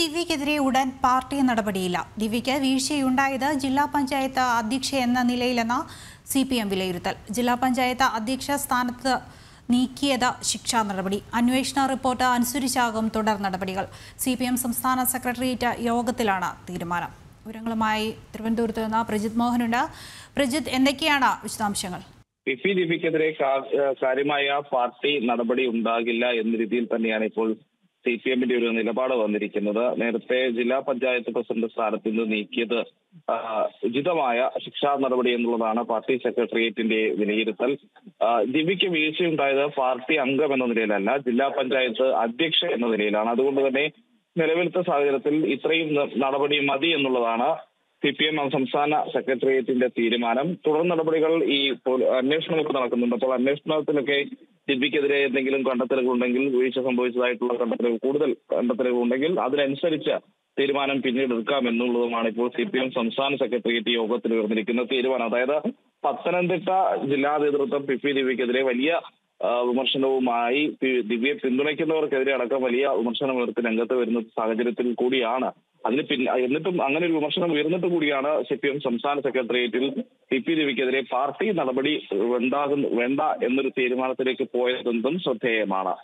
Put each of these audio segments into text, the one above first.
ദിവ്യക്കെതിരെ ഉടൻ പാർട്ടി നടപടിയില്ല. ദിവ്യയ്ക്ക് വീഴ്ചയുണ്ടായത് ജില്ലാ പഞ്ചായത്ത് അധ്യക്ഷ എന്ന നിലയിലെന്ന സി പി എം വിലയിരുത്തൽ. ജില്ലാ പഞ്ചായത്ത് അധ്യക്ഷ സ്ഥാനത്ത് നീക്കിയത് ശിക്ഷാ നടപടി. അന്വേഷണ റിപ്പോർട്ട് അനുസരിച്ചാകും തുടർ നടപടികൾ. സി പി എം സംസ്ഥാന സെക്രട്ടേറിയറ്റ് യോഗത്തിലാണ് തീരുമാനം. വിവരങ്ങളുമായി തിരുവനന്തപുരത്ത് നിന്ന് പ്രജിത് മോഹനുണ്ട്. പ്രജിത് എന്തൊക്കെയാണ് വിശദാംശങ്ങൾ? പി പി ദിവ്യക്കെതിരെ കാര്യമായ പാർട്ടി നടപടി ഉണ്ടാകില്ല എന്ന രീതിയിൽ തന്നെയാണ് ഇപ്പോൾ സി പി എമ്മിന്റെ ഒരു നിലപാട് വന്നിരിക്കുന്നത് നേരത്തെ ജില്ലാ പഞ്ചായത്ത് പ്രസിഡന്റ് സ്ഥാനത്ത് നിന്ന് നീക്കിയത് ഉചിതമായ ശിക്ഷാ നടപടി എന്നുള്ളതാണ് പാർട്ടി സെക്രട്ടേറിയറ്റിന്റെ വിലയിരുത്തൽ. ദിവ്യയ്ക്ക് വീഴ്ചയുണ്ടായത് പാർട്ടി അംഗം എന്ന നിലയിലല്ല ജില്ലാ പഞ്ചായത്ത് അധ്യക്ഷ എന്ന നിലയിലാണ്. അതുകൊണ്ട് തന്നെ നിലവിലത്തെ സാഹചര്യത്തിൽ ഇത്രയും നടപടി മതി എന്നുള്ളതാണ് സി പി എം സംസ്ഥാന സെക്രട്ടേറിയറ്റിന്റെ തീരുമാനം. തുടർ നടപടികൾ ഈ അന്വേഷണമൊക്കെ നടക്കുന്നുണ്ട്. അപ്പോൾ അന്വേഷണത്തിലൊക്കെ ദിബിക്കെതിരെ എന്തെങ്കിലും കണ്ടെത്തലുകൾ ഉണ്ടെങ്കിൽ വീഴ്ച സംഭവിച്ചതായിട്ടുള്ള കണ്ടെത്തലുകൾ കൂടുതൽ കണ്ടെത്തലുകൾ ഉണ്ടെങ്കിൽ അതിനനുസരിച്ച് തീരുമാനം പിന്നീട് എടുക്കാം എന്നുള്ളതുമാണ് ഇപ്പോൾ സി പി എം സംസ്ഥാന സെക്രട്ടേറിയറ്റ് യോഗത്തിൽ ഉയർന്നിരിക്കുന്ന തീരുമാനം. അതായത് പത്തനംതിട്ട ജില്ലാ നേതൃത്വം പി പി ദേവിക്കെതിരെ വലിയ വിമർശനവുമായി ദിവ്യ ദിവ്യയെ പിന്തുണയ്ക്കുന്നവർക്കെതിരെ അടക്കം വലിയ വിമർശനം ഉയർത്തി രംഗത്ത് വരുന്ന സാഹചര്യത്തിൽ കൂടിയാണ്. അതിന് പിന്നെ എന്നിട്ടും അങ്ങനെ ഒരു വിമർശനം ഉയർന്നിട്ട് കൂടിയാണ് സി പി എം സംസ്ഥാന സെക്രട്ടേറിയറ്റിൽ സി പി രവിക്കെതിരെ പാർട്ടി നടപടി ഉണ്ടാകുന്ന വേണ്ട എന്നൊരു തീരുമാനത്തിലേക്ക് പോയതെന്നും ശ്രദ്ധേയമാണ്.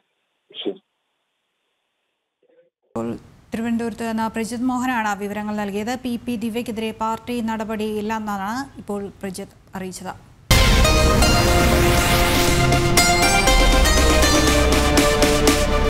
തിരുവനന്തപുരത്ത് നിന്ന് പ്രജിത് മോഹനാണ് വിവരങ്ങൾ നൽകിയത്. പി പി ദിവ്യക്കെതിരെ പാർട്ടി നടപടി ഇല്ലെന്നാണ് ഇപ്പോൾ പ്രജിത് അറിയിച്ചത്.